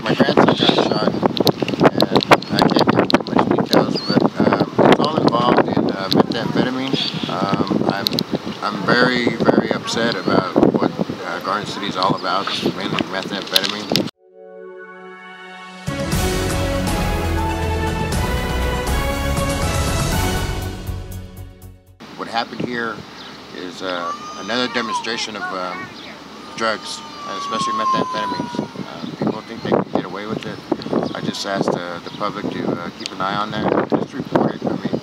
My grandson got shot, and I can't give too much details, but um, it's all involved in uh, methamphetamine. Um, I'm I'm very very upset about what uh, Garden City is all about. Mainly methamphetamine. What happened here is uh, another demonstration of um, drugs, especially methamphetamines. Uh, people think they can get away with it. I just asked uh, the public to uh, keep an eye on that. Just report it. I mean,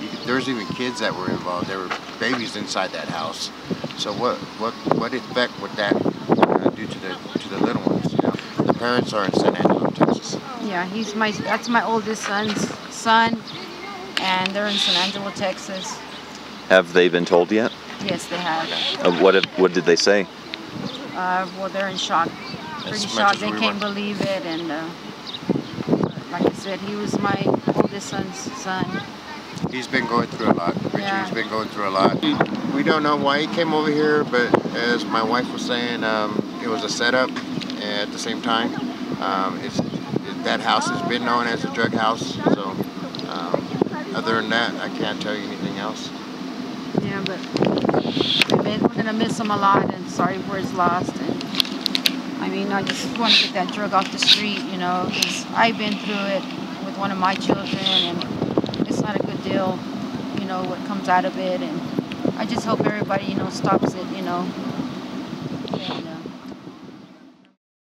you, there's even kids that were involved. There were babies inside that house. So what what what effect would that uh, do to the to the little ones? You know, the parents are in San Angelo, Texas. Yeah, he's my that's my oldest son's son, and they're in San Angelo, Texas. Have they been told yet? Yes, they have. Uh, what have, what did they say? Uh, well, they're in shock, pretty shocked. They we can't were. believe it, and he was my oldest son's son. He's been going through a lot. Richie's Yeah. been going through a lot. We don't know why he came over here, but as my wife was saying, um, it was a setup. And at the same time, um, it's, that house has been known as a drug house. So, um, other than that, I can't tell you anything else. Yeah, but we're gonna miss him a lot, and sorry for his loss. I mean, I just want to get that drug off the street, you know, because I've been through it with one of my children, and it's not a good deal, you know, what comes out of it. And I just hope everybody, you know, stops it, you know. And, uh,